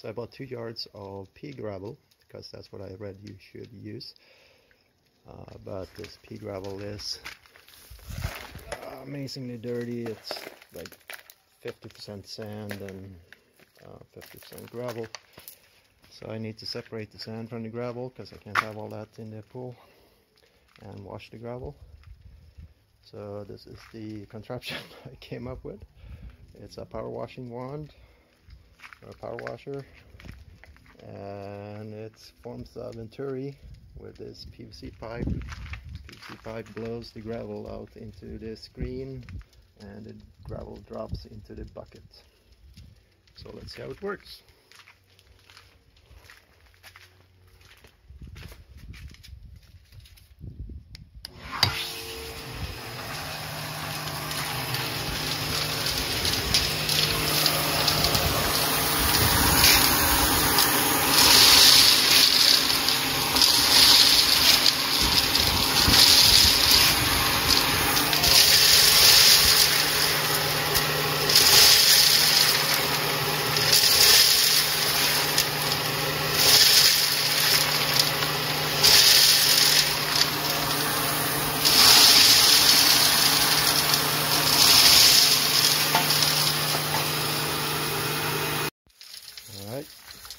So I bought two yards of pea gravel because that's what I read you should use. Uh, but this pea gravel is amazingly dirty. It's like 50% sand and 50% uh, gravel. So I need to separate the sand from the gravel because I can't have all that in the pool and wash the gravel. So this is the contraption I came up with. It's a power washing wand or a power washer and it forms a venturi with this PVC pipe. PVC pipe blows the gravel out into the screen and the gravel drops into the bucket. So let's see how it works.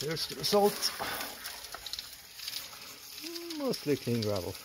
Here's the result. Mostly clean gravel.